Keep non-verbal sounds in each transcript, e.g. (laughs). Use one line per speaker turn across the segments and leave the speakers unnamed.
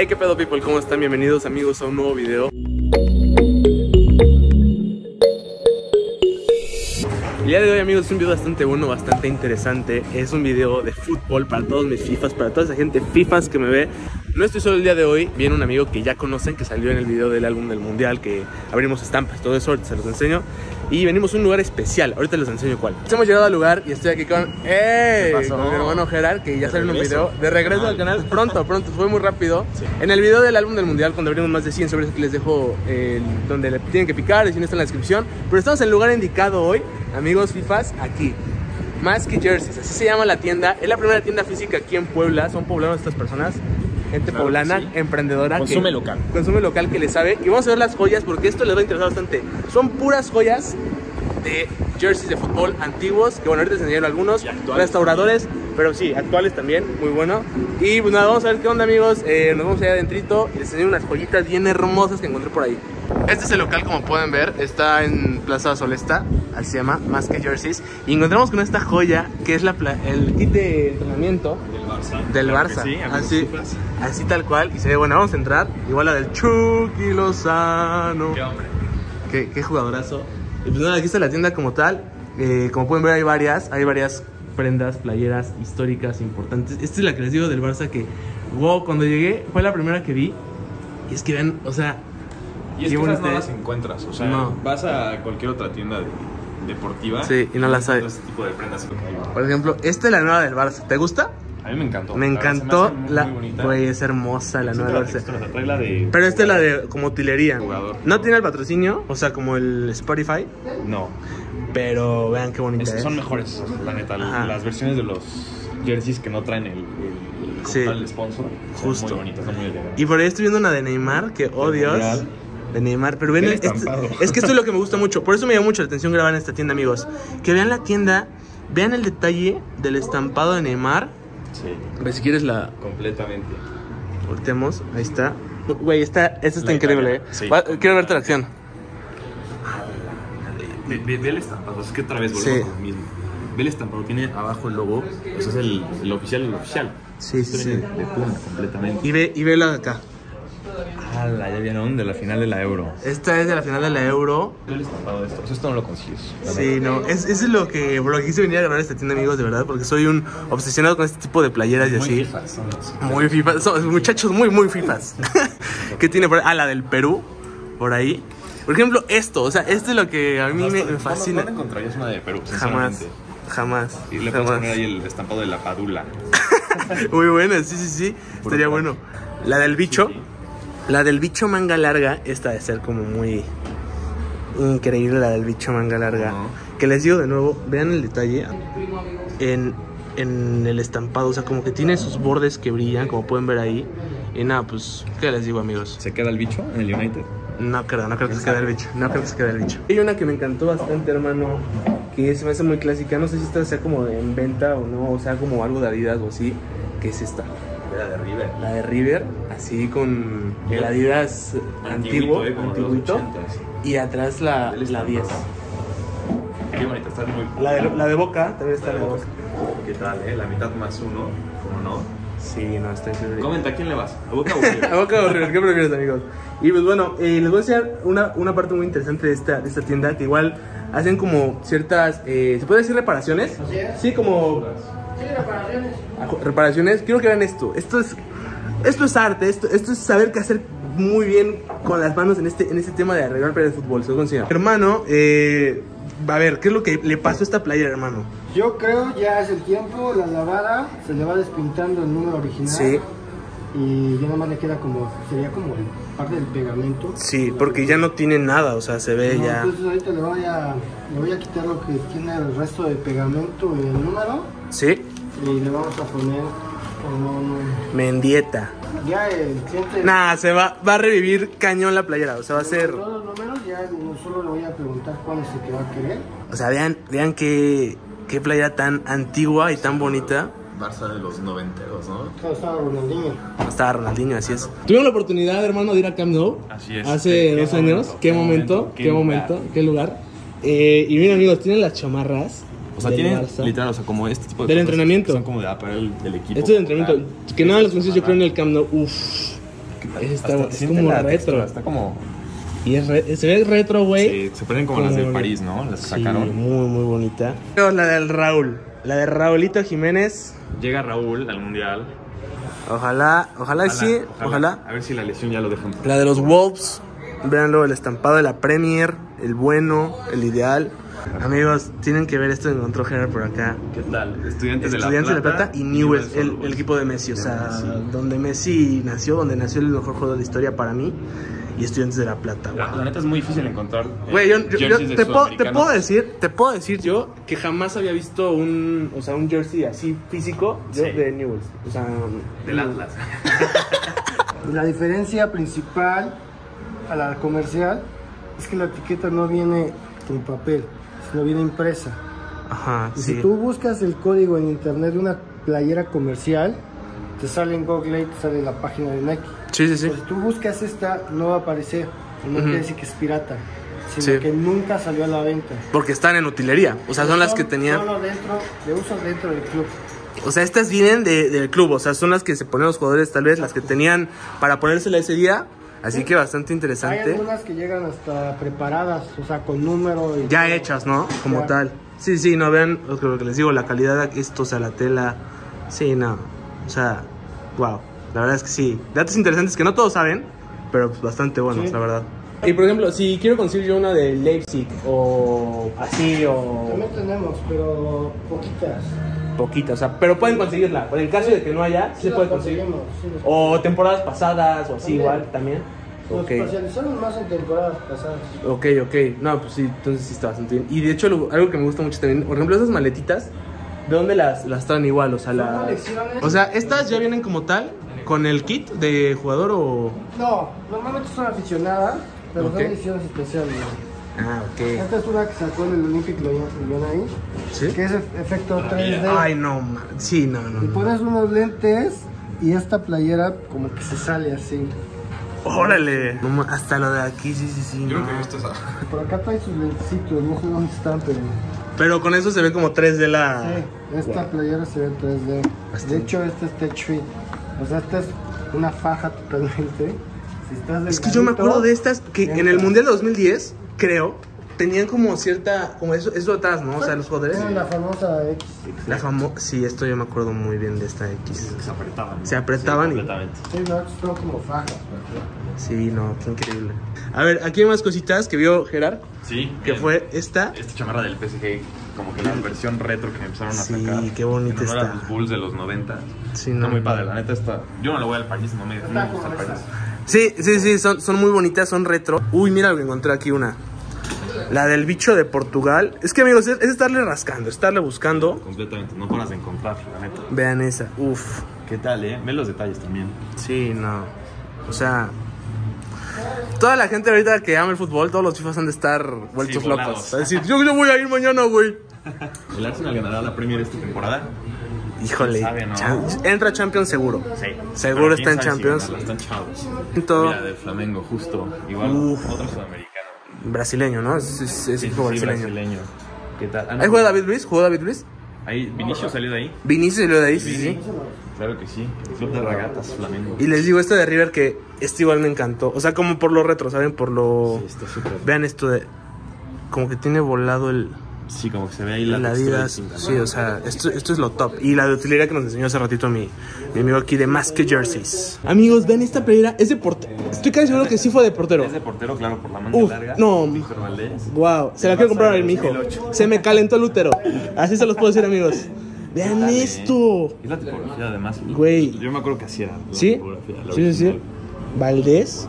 Hey, qué pedo people, ¿cómo están? Bienvenidos amigos a un nuevo video. El día de hoy amigos es un video bastante bueno, bastante interesante Es un video de fútbol para todos mis FIFAs, para toda esa gente FIFAs que me ve No estoy solo el día de hoy, viene un amigo que ya conocen Que salió en el video del álbum del mundial Que abrimos estampas, todo eso, se los enseño Y venimos a un lugar especial, ahorita les enseño cuál Hemos llegado al lugar y estoy aquí con ¡Ey! Con mi hermano Gerard, que ya salió en un video De regreso al canal, pronto, pronto, fue muy rápido En el video del álbum del mundial, cuando abrimos más de 100 Sobre eso que les dejo el, donde le tienen que picar, el no está en la descripción Pero estamos en el lugar indicado hoy amigos FIFAs, aquí. Más que jerseys, así se llama la tienda. Es la primera tienda física aquí en Puebla. Son poblanos estas personas. Gente
Claro que
poblana,
sí.
emprendedora.
Consume
que-
local.
Consume local que le sabe. Y vamos a ver las joyas porque esto les va a interesar bastante. Son puras joyas de jerseys de fútbol antiguos. Que bueno, ahorita les enseñaron algunos. Restauradores. Pero sí, actuales también, muy bueno. Y pues nada, vamos a ver qué onda amigos. Eh, nos vamos allá adentrito y les enseño unas joyitas bien hermosas que encontré por ahí. Este es el local, como pueden ver, está en Plaza Solesta, así se llama, más que jerseys. Y encontramos con esta joya que es la el kit de entrenamiento
Barça.
del
Claro
Barça.
Sí,
así, así tal cual. Y se ve, bueno, vamos a entrar. Igual la del Chucky Lozano.
Qué hombre.
Qué, qué jugadorazo. Y pues nada, aquí está la tienda como tal. Eh, como pueden ver hay varias, hay varias prendas, playeras históricas importantes. Esta es la que les digo del Barça que, wow, cuando llegué fue la primera que vi. Y es que vean, o sea,
Y es que esas no las encuentras. O sea,
No.
vas a cualquier otra tienda de- deportiva.
Sí, y no las hay.
encuentras Este tipo de prendas.
por ejemplo, esta es la nueva del Barça. ¿Te gusta?
A mí me encantó.
Me encantó
muy,
la, güey, es hermosa la nueva
la de.
Pero esta es la de como utilería.
Jugador.
No tiene el patrocinio, o sea, como el Spotify,
No.
pero vean qué bonita
Es
es.
son mejores, la neta.
Ajá.
Las versiones de los jerseys que no traen el, el,
Sí.
el sponsor. son
Justo.
Muy bonitas, son muy elegantes.
Y por ahí estoy viendo una de Neymar, que oh Dios. De Neymar, pero ven, este- es que esto es lo que me (laughs) gusta mucho. Por eso me llama mucho la atención grabar en esta tienda, amigos. Que vean la tienda, vean el detalle del estampado de Neymar.
Sí,
A ver si quieres la
completamente.
volteemos. Ahí está. Güey, esta, esta está
La
increíble, eh.
italiana, sí.
Va- Quiero verte la acción.
Ve, ve- ve el estampado, es que otra vez volvemos
Sí.
con lo mismo. Ve el estampado, tiene abajo el logo, o sea, es el, el oficial, el oficial.
Sí, sí,
De completamente.
Y ve, y velo acá.
¡Hala! Ya vieron de la final de la Euro.
Esta es de la final de la Euro.
Ve el estampado de esto, o sea, esto no lo consigues.
Sí, no, es, eso es lo que, por lo que quise venir a grabar esta tienda, amigos, de verdad, porque soy un obsesionado con este tipo de playeras y.
Muy
así.
fifas son los-
Muy fifas, son muchachos muy, muy fifas. (laughs) ¿Qué tiene por ahí? Ah, la del Perú, por ahí. Por ejemplo, esto, o sea, esto es lo que a mí me, me
¿Cuándo-
fascina.
¿Cuándo encontrarías una de Perú?
Jamás, jamás,
Y le puedes
jamás.
poner ahí el estampado de la padula. (laughs)
Muy buena, sí, sí, sí, estaría bueno. La del bicho,
Sí, sí.
La del bicho manga larga, esta de ser como muy increíble, la del bicho manga larga. Que les digo de nuevo, vean el detalle en, en el estampado, o sea, como que tiene sus bordes que brillan, como pueden ver ahí. Y nada, pues, ¿qué les digo, amigos?
¿Se queda el bicho en el United?
No creo, no creo que se quede el bicho. No creo que se quede el bicho. Hay una que me encantó bastante, hermano. Que se me hace muy clásica. No sé si esta sea como en venta o no. O sea, como algo de Adidas o así. Que es esta.
Era de River.
La de River. Así con el Adidas antiguo.
eh, como de los
antiguito.
80s.
Y atrás la,
El
la 10.
Qué bonita, está muy
La de, la de Boca. También está la de Boca.
¿Qué tal, eh? La mitad más uno, ¿cómo no?
Sí, no, está increíble.
Comenta, ¿a quién le vas? ¿A Boca o (laughs) River?
A Boca o River, ¿qué prefieres, amigos? Y pues bueno, eh, les voy a enseñar una, una parte muy interesante de esta, de esta tienda que igual hacen como ciertas, eh, ¿se puede decir reparaciones? Sí, como Reparaciones. Quiero que vean esto. Esto es, esto es arte, esto, esto es saber qué hacer muy bien con las manos en este, en este tema de arreglar playas de fútbol. Se lo voy a enseñar. Hermano, eh, a ver, ¿qué es lo que le pasó a esta playera, hermano?
Yo creo ya es el tiempo, la lavada, se le va despintando el número original.
Sí.
Y ya nada más le queda como, sería como el parte del pegamento.
Sí, porque ya no tiene nada, o sea, se ve
No,
ya.
Entonces ahorita le voy, a, le voy a quitar lo que tiene el resto de pegamento y el número.
Sí,
Y le vamos a poner como
Mendieta.
ya el cliente.
Nah, se va, va a revivir cañón la playera, o sea, va a ser.
Todos los números ya no solo le voy a preguntar cuál es el que va a querer.
O sea, vean, vean qué, qué playera tan antigua y tan bonita.
Barça de los noventeros, ¿no?
Estaba Ronaldinho.
Estaba Ronaldinho, así es. Tuvimos la oportunidad, hermano, de ir a Camp Nou.
Así es.
Hace
Qué
dos
momento,
años.
qué
Qué momento,
momento,
qué
qué
momento,
lugar.
qué lugar. Eh, y miren, amigos, tienen las chamarras.
O sea, tienen
Barça.
literal, o sea, como este tipo de
Del
cosas
entrenamiento.
que Son como de apparel del equipo.
Esto es de entrenamiento.
tal.
Que nada, los consigues yo creo en el Camp Nou. Uff. Está,
Hasta
es como
la
retro.
textura, Está como.
Y es re- se ve retro, güey.
Sí, se parecen como, las de París, ¿no? Las
Sí,
sacaron.
muy, muy bonita. La del Raúl. La de Raulito Jiménez.
Llega Raúl al mundial.
Ojalá, ojalá, sí, ojalá.
A ver si la lesión ya lo dejan.
La de los Wolves. Véanlo, el estampado de la Premier, el bueno, el ideal. Amigos, tienen que ver esto que encontró Gerard por acá.
¿Qué tal? Estudiantes,
Estudiantes de La Plata y Newell's, el, equipo de Messi. O sea, donde Messi nació, donde nació el mejor jugador de la historia para mí. Y Estudiantes de La Plata.
La, la neta es muy difícil encontrar. eh,
Güey, yo, yo- yo
jerseys de
te, puedo, te
sudamericanos.
puedo decir, te puedo decir yo que jamás había visto un, o sea, un jersey así físico yo,
Sí.
de Newell's. O sea,
Del Atlas. (laughs)
La diferencia principal a la comercial es que la etiqueta no viene en papel, sino viene impresa.
Ajá,
Y
sí.
si tú buscas el código en internet de una playera comercial, te sale en Google y te sale la página de Nike.
Sí, sí, sí.
Pero si tú buscas esta, no va a aparecer. No quiere decir que es pirata, sino
Sí.
que nunca salió a la venta.
Porque están en utilería. O sea, son las que tenían.
Solo dentro, de uso dentro del club.
O sea, estas vienen de- del club. O sea, son las que se ponen los jugadores, tal vez, las que tenían para ponérsela ese día. Así que bastante
Hay
interesante.
algunas que llegan hasta preparadas, o sea, con número y
Ya
todo.
hechas, ¿no? Como
Ya.
tal. Sí, sí, no vean lo que, lo que les digo, la calidad de esto, o sea, la tela. Sí, no. O sea, wow. La verdad es que sí. Datos interesantes que no todos saben, pero pues, bastante buenos,
Sí.
la verdad. Y por ejemplo, si quiero conseguir yo una de Leipzig o así o
También tenemos, pero poquitas.
poquita, o sea, pero pueden conseguirla. En el caso de que no haya, sí se puede conseguir.
sí
O temporadas pasadas o así
También.
igual también.
Nos
Ok.
especializamos más en temporadas pasadas.
Ok, ok. No, pues sí, entonces sí está bastante bien. Y de hecho, lo- algo que me gusta mucho también, por ejemplo, esas maletitas, ¿de dónde las, las traen igual? O sea, la... O sea, ¿estas ya vienen como tal? ¿Con el kit de jugador o...?
No, normalmente son aficionadas, pero
Ok.
son ediciones especiales.
Ah, ok.
Esta es una que sacó en el Olympic Lyon ahí,
¿Sí?
que es ef- efecto 3D.
Ay, no, ma- sí, no, no.
Y
no.
pones unos lentes y esta playera como que se sale así.
Órale. No hasta lo de aquí, sí, sí, sí.
Yo
no.
visto esa.
Por acá trae sus lentecitos, no sé dónde están, pero...
Pero con eso se ve como 3 de la...
Sí, esta playera se ve en 3D.
Bastante.
De hecho, este es Tech Fit. O sea, esta es una faja totalmente. Si estás
Es que yo me acuerdo de estas que en el. Mundial de 2010, creo, tenían como cierta... Como eso, eso atrás, ¿no? O sea, los jugadores...
Tienen la famosa X.
La famosa... Sí, esto yo me acuerdo muy bien de esta X.
Se apretaban.
Se apretaban y-
completamente.
Sí, no, son como fajas. ¿verdad?
Sí, no, qué increíble. A ver, aquí hay más cositas que vio Gerard,
Sí.
que fue esta.
Esta chamarra del PSG, como que la versión retro que empezaron a
Sí,
sacar.
qué bonita está.
los Bulls de los 90.
Sí,
Está
no.
muy padre, la neta está. Yo no le voy al París, no me, no me
Está
gusta el París.
Sí, sí, sí, son, son muy bonitas, son retro. Uy, mira lo que encontré aquí una. La del bicho de Portugal. Es que amigos, es, es estarle rascando, estarle buscando.
Completamente, no paras de encontrar, la neta.
Vean esa. Uf.
¿Qué tal, eh? Ve los detalles también.
Sí, no. O sea. Toda la gente ahorita que ama el fútbol, todos los fifas han de estar vueltos
Sí,
locos. A decir, yo, yo voy a ir mañana, güey. (laughs)
¿El Arsenal ganará la Premier esta temporada?
Híjole.
sabe, ¿no?
Cha- Entra Champions seguro.
Sí.
Seguro está en
si
Champions.
ganarla, están chavos.
Todo.
Mira, del Flamengo, justo. Igual,
Uf.
otro sudamericano.
Brasileño, ¿no? Es, es, es
Sí,
equipo
sí,
brasileño.
brasileño. ¿Qué tal? Ah, no,
¿Ahí juega David Luis? ¿Jugó David Luis?
Ahí, Vinicius salió de ahí.
Vinicius salió de ahí, sí, sí.
Claro que sí. El club de ragatas, Flamengo.
Y les digo, este de River que este igual me encantó. O sea, como por lo retro, ¿saben? Por lo...
Sí, está súper.
Vean esto de... Como que tiene volado el...
Sí, como que se ve ahí la,
La
distinta.
Sí, o sea, esto, esto es lo top. Y la de utilidad que nos enseñó hace ratito mi, mi amigo aquí de Más que Jerseys. Amigos, ven esta playera. Es de portero. Estoy casi seguro que sí fue de portero.
Es de portero, claro, por la manga
Uf,
larga.
no.
Víctor Valdés.
Wow, se la quiero comprar a mi hijo. Se me calentó el útero. Así se los puedo decir, amigos. Vean
Dale.
esto.
Es la tipografía, además.
Güey.
Yo me acuerdo que así era. la
¿Sí?
tipografía, la
Sí, sí, sí. Valdés.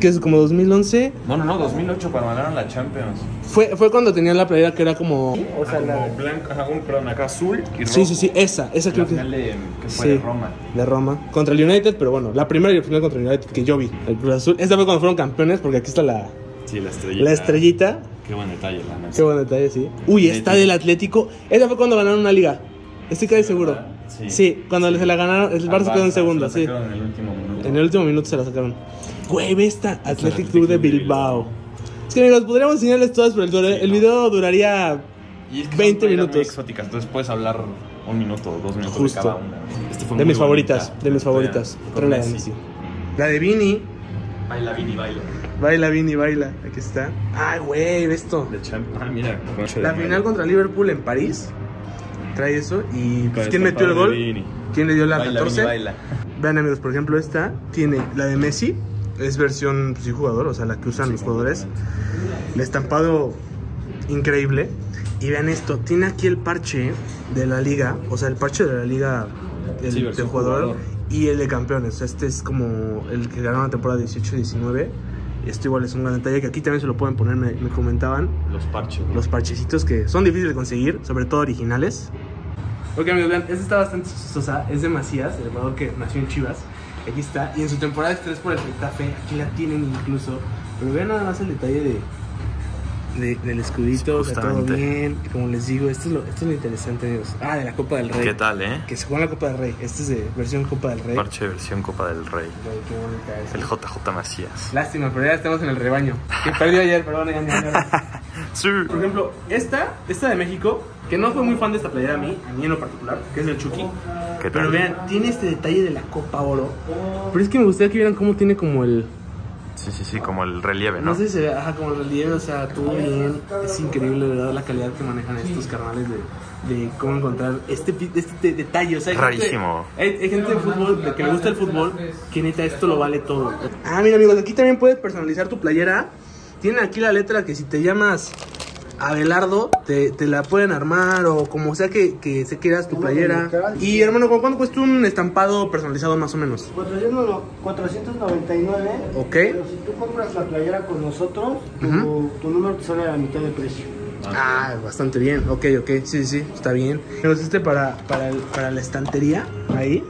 Que es como 2011.
No, no, no, 2008 cuando ganaron la Champions.
Fue, fue cuando tenían la playera que era como.
O sea, la,
Como blanco, ajá, un, perdón, acá azul y rojo.
Sí, sí, sí, esa, esa
La
creo que.
final de, que fue
Sí.
de Roma.
De Roma. Contra el United, pero bueno, la primera y la final contra el United que yo vi. El Cruz Azul. Esta fue cuando fueron campeones, porque aquí está la,
Sí, la estrellita.
la estrellita.
Qué buen detalle, la neta.
Qué buen detalle, sí. Uy, esta del Atlético. Esa fue cuando ganaron una liga. Estoy casi seguro.
¿verdad? Sí.
Sí, cuando se la ganaron, el Barça quedó en segunda,
se
sí.
la En el último minuto.
En el último minuto se la sacaron. Güey, ve esta Athletic
Athletic
Club de Bilbao. Es que amigos, podríamos enseñarles todas, pero el, dura- el video duraría
Y es que
20
son playeras
minutos.
muy exóticas, entonces puedes hablar un minuto o dos minutos
Justo.
de cada una. Este fue
de
muy
mis favoritas,
bonita.
de mis favoritas.
con
Pero la de
Messi.
Messi. La de Vini.
Baila, Vini, baila.
Baila, Vini, baila. Aquí está. Ay, güey, ve esto.
De. Ah, mira.
La
de
final contra Liverpool en París. Trae eso. Y pues, ¿quién metió el gol? ¿Quién le dio la
Baila,
14?
Vini, baila.
Vean amigos, por ejemplo, esta tiene la de Messi, es versión pues, sí, jugador, o sea, la que usan los jugadores. El estampado increíble. Y vean esto, tiene aquí el parche de la liga, o sea, el parche de la liga del,
Sí,
del
versión
jugador,
jugador.
y el de campeones. O sea, este es como el que ganó la temporada 18-19. Esto igual es un gran detalle que aquí también se lo pueden poner, me, me comentaban.
Los parches. ¿no?
Los parchecitos que son difíciles de conseguir, sobre todo originales. Ok, amigos, vean, esta está bastante chistosa. Es de Macías, el jugador que nació en Chivas. Aquí está. Y en su temporada estrés por el Getafe, aquí la tienen incluso. Pero vean nada más el detalle de, de- del escudito, sea, todo bien. Como les digo, esto es, lo, esto es lo interesante, amigos. Ah, de la Copa del Rey.
¿Qué tal, eh?
Que se juega en la Copa del Rey. Este es de versión Copa del Rey.
Parche versión Copa del Rey.
Ay, qué bonita es.
El JJ Macías.
Lástima, pero ya estamos en el rebaño. Que perdió ayer, perdón, ya, ya, ya. (laughs)
Sí.
Por ejemplo, esta, esta de México, que no fue muy fan de esta playera a mí, a mí en lo particular, que es el Chucky.
¿Qué
Pero
tal?
vean, tiene este detalle de la Copa Oro. Pero es que me gustaría que vieran cómo tiene como el.
Sí, sí, sí, como el relieve,
No,
¿no?
sé si se ve, ajá, como el relieve, o sea, todo bien. Es increíble, de verdad, la calidad que manejan estos carnales de, de cómo encontrar este, este de- detalle. O sea, hay gente-
Rarísimo.
hay, hay gente de fútbol, de que le gusta el fútbol, que neta, esto lo vale todo. Ah, mira, amigos, aquí también puedes personalizar tu playera. Tienen aquí la letra que si te llamas Abelardo, te, te la pueden armar o como sea que, que se quieras tu playera. Y hermano, ¿con cuánto cuesta un estampado personalizado más o menos?
400 499.
Ok.
Pero si tú compras la playera con nosotros, tu,
Ujú.
tu número te sale a la mitad de precio.
Ah, bastante bien. Ok, ok. Sí, sí. Está bien. Tenemos este para, para, el- para la estantería. Ahí.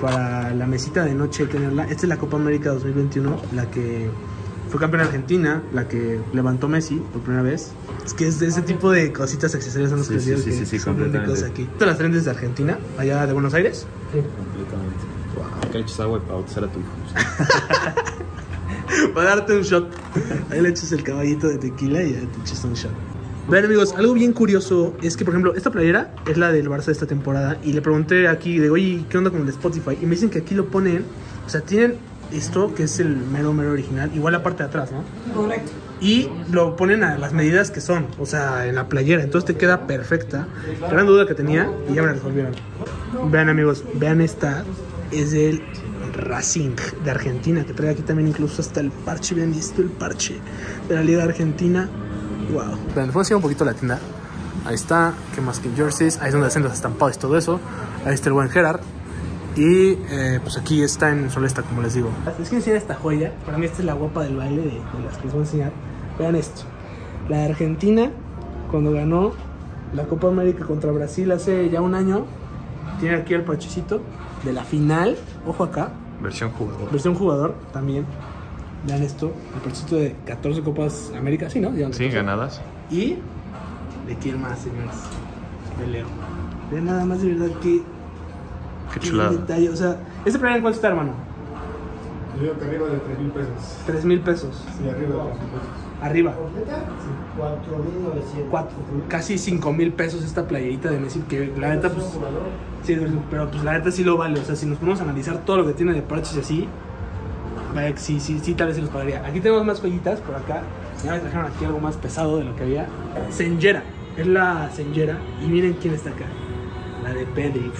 Para la mesita de noche tenerla. Esta es la Copa América 2021. La que fue campeona Argentina. La que levantó Messi por primera vez. Es que es de ese tipo de cositas accesorias son los
Sí,
que
sí,
digo
sí,
que
sí, sí,
son
completamente.
únicos aquí. Estas las traen desde Argentina. Allá de Buenos Aires.
Completamente. Acá le echas agua para bautizar a tu hijo. (laughs)
para darte un shot. Ahí le echas el caballito de tequila y ya te echas un shot. Vean amigos, algo bien curioso es que por ejemplo esta playera es la del Barça de esta temporada y le pregunté aquí de oye, ¿qué onda con el Spotify? Y me dicen que aquí lo ponen, o sea, tienen esto que es el mero mero original, igual la parte de atrás, ¿no?
Correcto.
Y lo ponen a las medidas que son, o sea, en la playera, entonces te queda perfecta. Gran duda que tenía y ya me la resolvieron. Vean amigos, vean esta, es del Racing de Argentina, que trae aquí también incluso hasta el parche, vean esto, el parche de la Liga Argentina. Wow. Vean, les voy a un poquito la tienda. Ahí está, que más que jerseys, ahí es donde hacen los estampados y todo eso. Ahí está el buen Gerard. Y eh, pues aquí está en Solesta, como les digo. Les quiero enseñar esta joya. Para mí esta es la guapa del baile de, de las que les voy a enseñar. Vean esto. La de Argentina, cuando ganó la Copa América contra Brasil hace ya un año, tiene aquí el parchecito de la final. Ojo acá,
Versión jugador.
versión jugador también. Vean esto, el parchecito de 14 Copas América, sí, ¿no?
Sí,
14.
ganadas.
Y de quién más, señores. De Leo. Vean nada más de verdad que
Qué chulada.
detalle, o sea, ¿este planeta en cuánto está, hermano?
Yo digo que arriba de 3 mil pesos.
3 mil pesos.
Sí, arriba de 3 mil pesos.
Arriba.
Sí, 4.900.
Cuatro, casi 5 mil pesos esta playerita de Messi, que la neta, pues. Sí, pero pues la neta sí lo vale. O sea, si nos ponemos a analizar todo lo que tiene de parches y así, vaya que sí, sí, sí, tal vez se los pagaría. Aquí tenemos más joyitas por acá. Ya me trajeron aquí algo más pesado de lo que había. Senjera, es la Senjera. Y miren quién está acá. La de Pedri.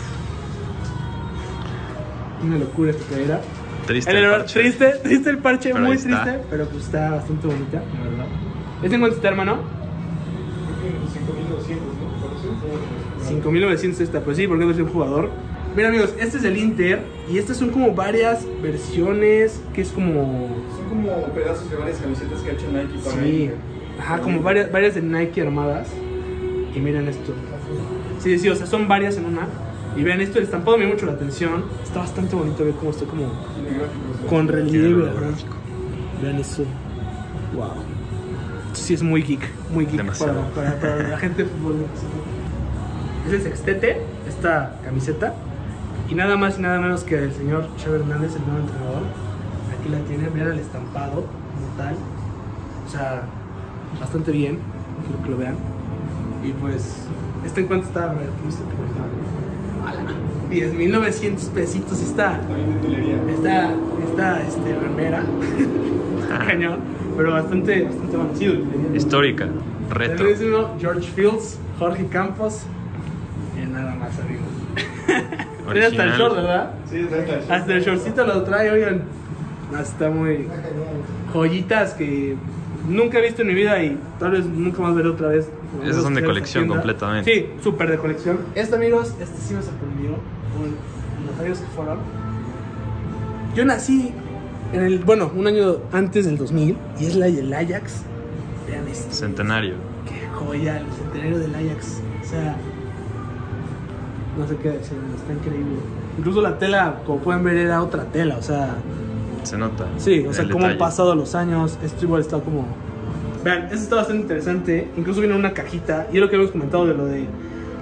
Una locura esta playera.
Triste.
El
el
olor-
parche.
triste, triste el parche,
Pero
muy triste, pero pues está bastante bonita, la verdad. ¿Este en cuánto está, hermano? 5900 esta, pues sí, porque es un jugador. Mira amigos, este es el Inter y estas son como varias versiones que es como...
Son como pedazos de varias camisetas que ha hecho Nike para
Sí, ajá, como varias, varias de Nike armadas. Y miren esto. Sí, sí, o sea, son varias en una. Y vean esto, el estampado me llama mucho la atención. Está bastante bonito ver cómo está como
Tiene
con relieve.
Tiene.
Vean eso. Wow. Esto sí es muy geek, muy geek para, para- para la gente de fútbol. Es el sextete, esta camiseta. Y nada más y nada menos que el señor Xavi Hernández, el nuevo entrenador. Aquí la tienen, vean el estampado como tal. O sea, bastante bien, quiero que lo vean. Y pues, ¿este en cuánto está? A ver, ¿viste? Ala. 10.900 pesitos está.
Utilería.
Esta, esta este, remera. Cañón. Pero bastante, bastante utilería.
Histórica,
uno, George Fields, Jorge Campos. Y nada más, amigos. (laughs) Tiene hasta el short, ¿verdad?
Sí, exacto.
Hasta el shortcito lo trae, oigan. Está muy. Joyitas que nunca he visto en mi vida y tal vez nunca más veré otra vez.
Esas son de colección completamente.
Sí, súper de colección. Este, amigos, este sí me sorprendió. Los años que fueron. Yo nací en el. Bueno, un año antes del 2000 y es la del Ajax. Vean esto.
Centenario.
Qué joya, el centenario del Ajax. O sea, no sé qué decir, está increíble. Incluso la tela, como pueden ver, era otra tela. O sea,
Se nota.
sí, o sea, cómo han pasado los años. Esto igual está como. Vean, esto está bastante interesante. Incluso viene en una cajita. Y es lo que hemos comentado de lo de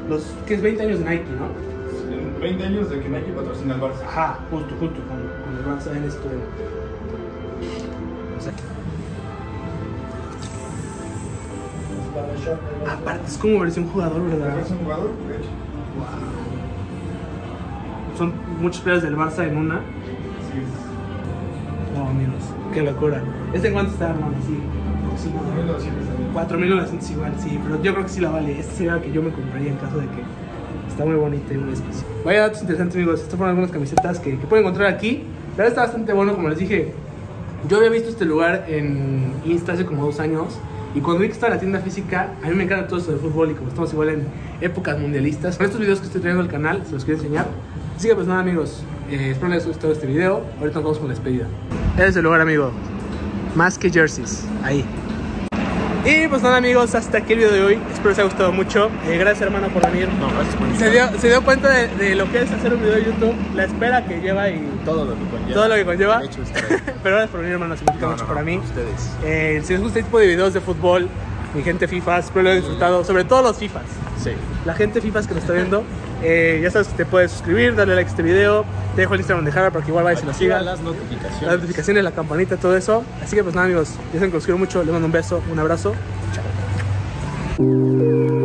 los. que es 20 años de Nike, ¿no?
En 20 años de que Nike patrocina al Barça.
Ajá, justo, justo, con, con el Barça en esto. O sea, aparte es como versión jugador, ¿verdad?
¿Es un jugador? De hecho.
Son muchos players del Barça en una.
Sí.
No, amigos, qué locura. ¿Este en cuánto está, hermano? Sí, sí,
1900 también.
4.900 igual, sí, pero yo creo que sí la vale. Este sería la que yo me compraría en caso de que está muy bonita y muy especial. Vaya datos interesantes, amigos. Estas fueron algunas camisetas que, que pueden encontrar aquí. La verdad está bastante bueno, como les dije. Yo había visto este lugar en Insta hace como dos años. Y cuando vi que estaba la tienda física, a mí me encanta todo esto de fútbol y como estamos igual en épocas mundialistas, con estos videos que estoy trayendo al canal, se los quiero enseñar. Así que pues nada amigos, eh, espero les haya gustado este video. Ahorita nos vamos con la despedida. Este es el lugar amigo, más que jerseys, ahí. Y pues nada amigos, hasta aquí el video de hoy. Espero les haya gustado mucho. Eh, gracias hermana por venir.
No, gracias por
Se dio, se dio cuenta de, de lo que es hacer un video de YouTube, la espera que lleva y
todo lo que conlleva.
todo lo que conlleva.
Hecho. (laughs)
Pero gracias por venir hermano, significa
No,
mucho
no,
para mí.
Ustedes.
Eh, si les gusta este tipo de videos de fútbol, mi gente FIFAs, espero lo hayan disfrutado, sobre todo los FIFAs.
Sí.
La gente FIFAs que nos está viendo, (laughs) eh, ya sabes que te puedes suscribir, darle like a este video, te dejo el Instagram de Jara para que igual vayas y lo sigas.
las notificaciones.
Las notificaciones, la campanita, todo eso. Así que pues nada amigos, ya saben que los quiero mucho, les mando un beso, un abrazo.
Wow.